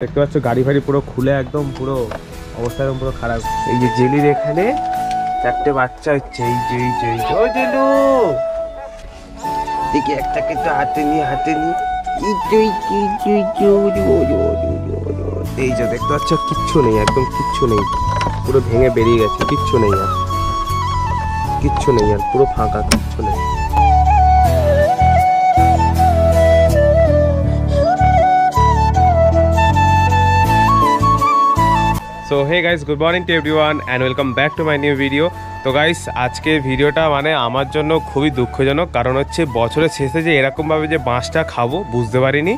দেখতে পাচ্ছ গাড়ি ফাড়ি পুরো খুলে একদম পুরো অবস্থা পুরো খারাপ। এই যে জেলির এখানে চারটে বাচ্চা হচ্ছে এই যে এই যে ও জেলু! দেখি একটাকে তো হাতে নি হাতে নি এই যে, এই যে, এই যে, এই যে, ও যে, ও যে, ও যে, ও যে, ও যে, ও যে। এই যে দেখতে পাচ্ছ কিচ্ছু নেই একদম কিচ্ছু নেই। পুরো ভেঙে বেরিয়ে গেছে কিচ্ছু নেই আর। কিচ্ছু নেই আর পুরো ফাঁকা কিচ্ছু নেই। So hey guys good morning to everyone and welcome back to my new video তো গাইস আজকে ভিডিওটা মানে আমার জন্য খুবই দুঃখজনক কারণ হচ্ছে বছরের শেষে যে এরকমভাবে যে বাঁশটা খাব, বুঝতে পারিনি।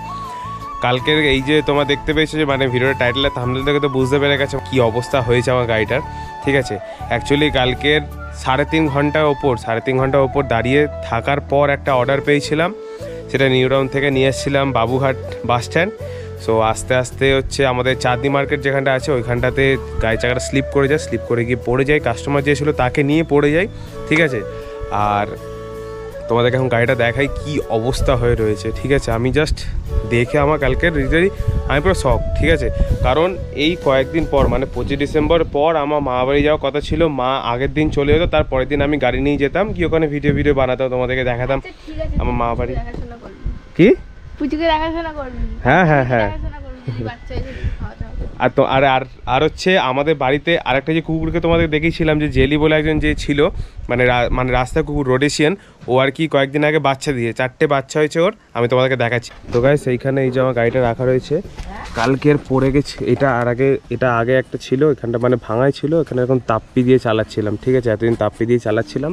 কালকের এই যে তোমরা দেখতে পেয়েছ যে মানে ভিডিওর টাইটেলের থামনেল থেকে তো বুঝতে পেরে গেছো কি অবস্থা হয়েছে আমার গাড়িটার, ঠিক আছে? অ্যাকচুয়ালি কালকের সাড়ে তিন ঘণ্টার ওপর, সাড়ে তিন ঘণ্টার ওপর দাঁড়িয়ে থাকার পর একটা অর্ডার পেয়েছিলাম। সেটা নিউ টাউন থেকে নিয়ে এসেছিলাম বাবুঘাট বাস স্ট্যান্ড। সো আস্তে আস্তে হচ্ছে আমাদের চাঁদনি মার্কেট যেখানটা আছে ওইখানটাতে গাড়ি চাকাটা স্লিপ করে যায় স্লিপ করে গিয়ে পড়ে যায়। কাস্টমার যে ছিল তাকে নিয়ে পড়ে যায় ঠিক আছে? আর তোমাদেরকে এখন গাড়িটা দেখাই কি অবস্থা হয়ে রয়েছে ঠিক আছে? আমি জাস্ট দেখে আমার কালকে রিজারি আমি পুরো শখ ঠিক আছে? কারণ এই কয়েকদিন পর মানে পঁচিশ ডিসেম্বর পর আমার মা বাড়ি যাওয়ার কথা ছিল মা আগের দিন চলে যেত তার পরের দিন আমি গাড়ি নিয়ে যেতাম কি ওখানে ভিডিও ভিডিও বানাতাম তোমাদেরকে দেখাতাম। আচ্ছা, আমার মা বাড়ি কি? পুচুকে দেখাশোনা করবি? হ্যাঁ হ্যাঁ হ্যাঁ। আর তো আর আর আর হচ্ছে আমাদের বাড়িতে আরেকটা যে কুকুরকে তোমাদের দেখিয়েছিলাম যে জেলি বলে একজন যে ছিল মানে মানে রাস্তা কুকুর রোডেশিয়ান ও আর কি কয়েকদিন আগে বাচ্চা দিয়ে চারটে বাচ্চা হয়েছে ওর আমি তোমাদেরকে দেখাচ্ছি। তো গাই সেইখানে এই যে আমার গাড়িটা রাখা রয়েছে কালকের পড়ে গেছে এটা আর আগে এটা আগে একটা ছিল এখানটা মানে ভাঙাই ছিল এখানে এখন তাপ্পি দিয়ে চালাচ্ছিলাম ঠিক আছে? এতদিন তাপ্পি দিয়ে চালাচ্ছিলাম।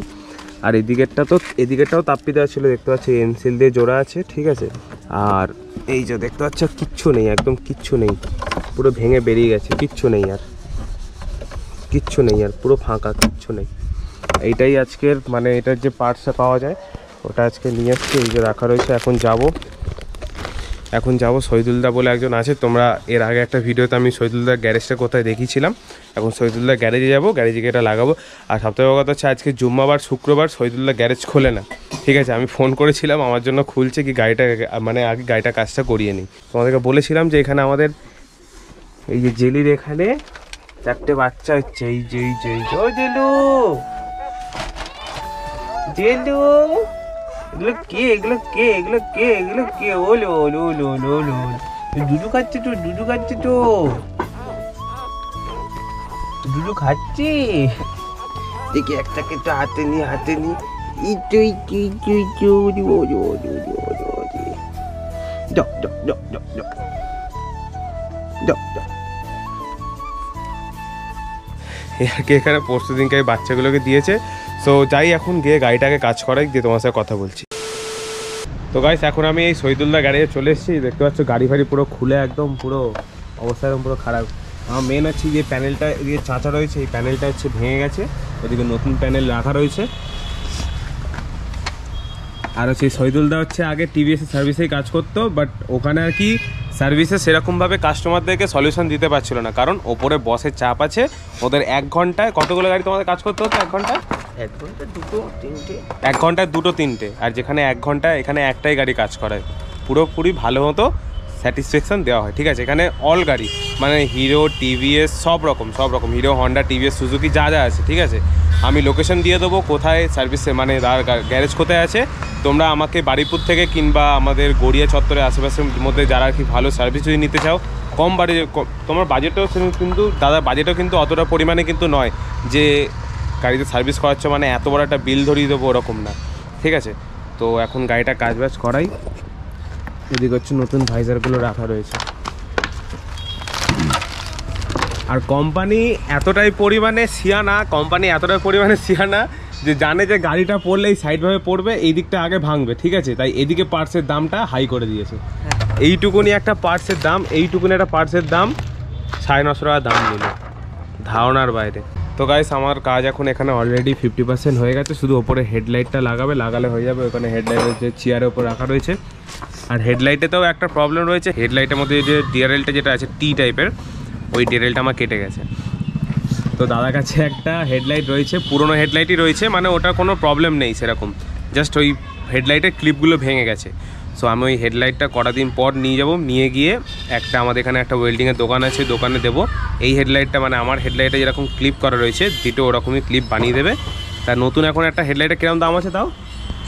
আর এদিকেরটা তো এদিকেরটাও তাপ্পি দেওয়া ছিল দেখতে পাচ্ছি এনসিল দিয়ে জোড়া আছে ঠিক আছে? আর এই যে দেখতে পাচ্ছ, কিচ্ছু নেই, একদম কিচ্ছু নেই। পুরো ভেঙে বেরিয়ে গেছে, কিচ্ছু নেই আর। কিচ্ছু নেই আর, পুরো ফাঁকা, কিচ্ছু নেই। এইটাই আজকের মানে এটার যে পার্টসটা পাওয়া যায়, ওটা আজকে নিয়ে আসছি এই যে রাখা রয়েছে, এখন যাব। এখন যাব শহীদুলদা বলে একজন আছে। তোমরা এর আগে একটা ভিডিওতে আমি শহীদুলদার গ্যারেজটা কোথায় দেখিয়েছিলাম। এখন শহীদুল্লাহ গ্যারেজে যাব, গ্যারেজে গিয়ে এটা লাগাবো। আর বড় কথা হচ্ছে, আজকে জুম্মাবার, শুক্রবার শহীদুল্লাহ গ্যারেজ খোলে না। ঠিক আছে, আমি ফোন করেছিলাম, আমার জন্য খুলছে কি গাড়িটা মানে আগে গাড়িটা কাজটা করিয়ে নিই। তোমাদেরকে বলেছিলাম যে এখানে আমাদের এই যে জেলির এখানে চারটে বাচ্চা হচ্ছে। এই এই যে জেলু! জেলু! এগুলো কে? এগুলো কে? এগুলো কে? এগুলো কে? ওলো ওলো ওলো ওলো ওলো দুধু খাচ্ছে তো দুধু খাচ্ছে তো। দুধু খাচ্ছে। দেখি একটাকে তো হাতে নি হাতে নি ইটো ইটো ইটো ইটো ওলি ওলি ওলি ওলি ওলি ওলি দাও দাও দাও আর কি এখানে পরশু দিনকে বাচ্চাগুলোকে দিয়েছে? সো যাই এখন গিয়ে গাড়িটাকে কাজ করাই দিয়ে তোমার সাথে কথা বলছি। তো গাইস এখন আমি এই শহীদুল্লাহ গাড়িতে চলে এসেছি। দেখতে পাচ্ছ, গাড়ি ফাড়ি পুরো খুলে একদম পুরো অবস্থা একদম পুরো খারাপ। আমার মেন হচ্ছে যে প্যানেলটা এদিকে চাঁচা রয়েছে, এই প্যানেলটা হচ্ছে ভেঙে গেছে। ওদিকে নতুন প্যানেল রাখা রয়েছে। আর হচ্ছে শহীদুলদা হচ্ছে আগে টিভিএস সার্ভিসেই কাজ করতো বাট ওখানে আর কি সার্ভিসে সেরকমভাবে কাস্টমারদেরকে সলিউশন দিতে পারছিল না। কারণ ওপরে বসের চাপ আছে। ওদের এক ঘন্টায়, কতগুলো গাড়ি তোমাদের কাজ করতে হতো এক ঘন্টায়? এক ঘণ্টা, দুটো, তিনটে। ঘন্টায় দুটো, তিনটে। আর যেখানে এক ঘন্টায় এখানে একটাই গাড়ি কাজ করায় পুরোপুরি ভালো মতো স্যাটিসফ্যাকশন দেওয়া হয়। ঠিক আছে? এখানে অল গাড়ি। মানে হিরো টিভিএস সব রকম সব রকম। হিরো হন্ডা টিভিএস সুজুকি যা যা আছে, ঠিক আছে? আমি লোকেশন দিয়ে দেবো কোথায় সার্ভিসে মানে গ্যারেজ কোথায় আছে। তোমরা আমাকে বাড়িপুর থেকে কিংবা আমাদের গড়িয়া চত্বরের আশেপাশের মধ্যে যারা আর কি ভালো সার্ভিস যদি নিতে চাও, কম বাড়ি তোমার বাজেটও কিন্তু দাদা বাজেটও কিন্তু অতটা পরিমাণে কিন্তু নয়। যে গাড়িতে সার্ভিস করাচ্ছ মানে এত বড় একটা বিল ধরিয়ে দেবো ওরকম না। ঠিক আছে? তো এখন গাড়িটা কাজ বাজ করাই। এদিকে হচ্ছে নতুন ভাইজারগুলো রাখা রয়েছে। আর কোম্পানি এতটাই পরিমাণে সিয়ানা কোম্পানি এতটাই পরিমাণে সিয়ানা যে জানে যে গাড়িটা পড়লে এই সাইডভাবে পড়বে এই দিকটা আগে ভাঙবে ঠিক আছে? তাই এদিকে পার্টসের দামটা হাই করে দিয়েছে। এইটুকুনি একটা পার্টসের দাম এইটুকুনি একটা পার্টসের দাম সাড়ে নশো টাকা দাম নিল। ধারণার বাইরে। তো গাইস আমার কাজ এখন এখানে অলরেডি ফিফটি পার্সেন্ট হয়ে গেছে। শুধু ওপরে হেডলাইটটা লাগাবে, লাগালে হয়ে যাবে ওখানে হেডলাইটের যে চেয়ারের ওপর রাখা রয়েছে। আর হেডলাইটেতেও একটা প্রবলেম রয়েছে। হেডলাইটের মধ্যে যে ডিআরএলটা যেটা আছে টি টাইপের ওই ডিআরএলটা আমার কেটে গেছে। তো দাদার কাছে একটা হেডলাইট রয়েছে, পুরনো হেডলাইটই রয়েছে মানে ওটার কোনো প্রবলেম নেই সেরকম। জাস্ট ওই হেডলাইটের ক্লিপগুলো ভেঙে গেছে। সো আমি ওই হেডলাইটটা কটা দিন পর নিয়ে যাব। নিয়ে গিয়ে একটা আমাদের এখানে একটা ওয়েল্ডিংয়ের দোকান আছে দোকানে দেবো। এই হেডলাইটটা মানে আমার হেডলাইটে যেরকম ক্লিপ করা রয়েছে দুটো ওরকমই ক্লিপ বানিয়ে দেবে। তা নতুন এখন একটা হেডলাইটের কিরম দাম আছে তাও?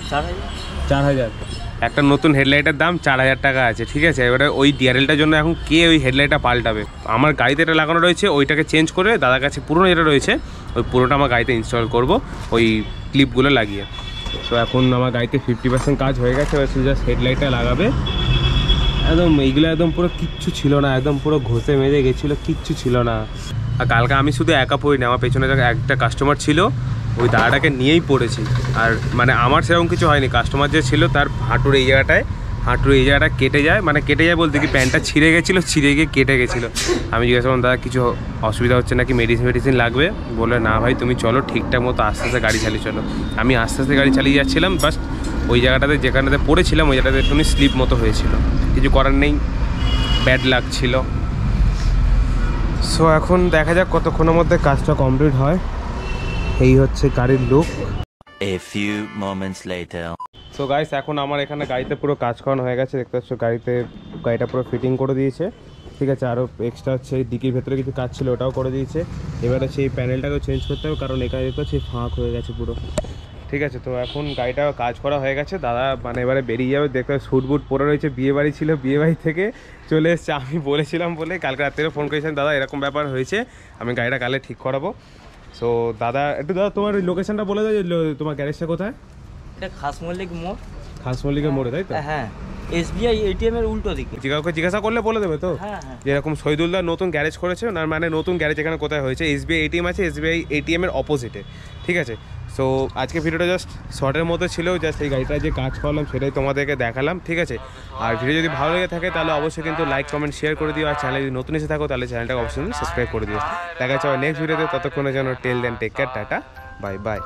চার হাজার। চার একটা নতুন হেডলাইটের দাম চার হাজার টাকা আছে ঠিক আছে? এবারে ওই ডিআরএলটার জন্য এখন কে ওই হেডলাইটটা পাল্টাবে? আমার গাড়িতে এটা লাগানো রয়েছে ওইটাকে চেঞ্জ করে দাদার কাছে পুরনো এটা রয়েছে ওই পুরোটা আমার গাড়িতে ইনস্টল করব ওই ক্লিপগুলো লাগিয়ে। তো এখন আমার গাড়িতে ফিফটি পার্সেন্ট কাজ হয়ে গেছে, এবার শুধু জাস্ট হেডলাইটটা লাগাবে। একদম, এইগুলো একদম পুরো কিচ্ছু ছিল না, একদম পুরো ঘষে মেজে গেছিল, কিচ্ছু ছিল না। আর কালকে আমি শুধু একা পড়িনি, আমার পেছনে একটা কাস্টমার ছিল, ওই দাদাটাকে নিয়েই পড়েছি। আর মানে আমার সেরকম কিছু হয়নি কাস্টমার যে ছিল তার হাঁটুর এই জায়গাটায় হাঁটুর এই জায়গাটা কেটে যায় মানে কেটে যায় বলতে কি প্যান্টটা ছিঁড়ে গেছিল, ছিঁড়ে গিয়ে কেটে গেছিল। আমি জিজ্ঞাসা করলাম, দাদা, কিছু অসুবিধা হচ্ছে নাকি? মেডিসিন মেডিসিন লাগবে? বলে না ভাই, তুমি চলো, ঠিকঠাক মতো আস্তে আস্তে গাড়ি চালিয়ে চলো। আমি আস্তে আস্তে গাড়ি চালিয়ে যাচ্ছিলাম বাস ওই জায়গাটাতে, যেখানেতে পড়েছিলাম, ওই জায়গাটাতে একটুখানি স্লিপ মতো হয়েছিল। কিছু করার নেই ব্যাড লাগছিল। সো এখন দেখা যাক কতক্ষণের মধ্যে কাজটা কমপ্লিট হয়। এই হচ্ছে গাড়ির look A few moments later. So guys এখন আমার এখানে গাড়িতে পুরো কাজ করানো হয়ে গেছে। দেখতে পাচ্ছ, গাড়িতে গাড়িটা পুরো ফিটিং করে দিয়েছে। ঠিক আছে আরও এক্সট্রা হচ্ছে ডিকির ভেতরে কিছু কাজ ছিল, ওটাও করে দিয়েছে। এবারে সেই প্যানেলটাকেও চেঞ্জ করতে হবে, কারণ এখানে দেখতে পাচ্ছি ফাঁক হয়ে গেছে পুরো। ঠিক আছে, তো এখন গাড়িটা কাজ করা হয়ে গেছে। দাদা মানে এবারে বেরিয়ে যাবে, দেখতে স্যুট বুট পরে রয়েছে, বিয়ে বাড়ি ছিল, বিয়ে বাড়ি থেকে চলে এসছে। আমি বলেছিলাম বলে কালকে রাত্রে ফোন করেছিলাম, দাদা, এরকম ব্যাপার হয়েছে, আমি গাড়িটা কালে ঠিক করাবো। সো দাদা, একটু দাদা, তোমার লোকেশনটা বলে দাও যে, তোমার গ্যারেজটা কোথায়? এটা খাস মল্লিক মোড়। খাস মল্লিকের মোড়ে তাই তো? হ্যাঁ এসবিআই এটিএম এর উল্টো দিকে। জিজ্ঞাসা জিজ্ঞাসা করলে বলে দেবে তো? হ্যাঁ হ্যাঁ। যেরকম শহীদুল্লাহ নতুন গ্যারেজ করেছে না মানে নতুন গ্যারেজ এখানে কোথায় হয়েছে? এসবিআই এটিএম আছে এসবিআই এটিএম এর অপোজিটে ঠিক আছে? সো আজকে ভিডিওটা জাস্ট শর্টের মধ্যে ছিল জাস্ট এই গাড়িটা যে কাজ করলাম সেটাই তোমাদেরকে দেখালাম ঠিক আছে? আর ভিডিও যদি ভালো লেগে থাকে তাহলে অবশ্যই কিন্তু লাইক কমেন্ট শেয়ার করে দিও আর চ্যানেল যদি নতুন এসে থাকো তাহলে চ্যানেলটাকে অবশ্যই সাবস্ক্রাইব করে দিও। দেখা যাচ্ছে নেক্সট ভিডিওতে ততক্ষণের জন্য till then take care tata. Bye bye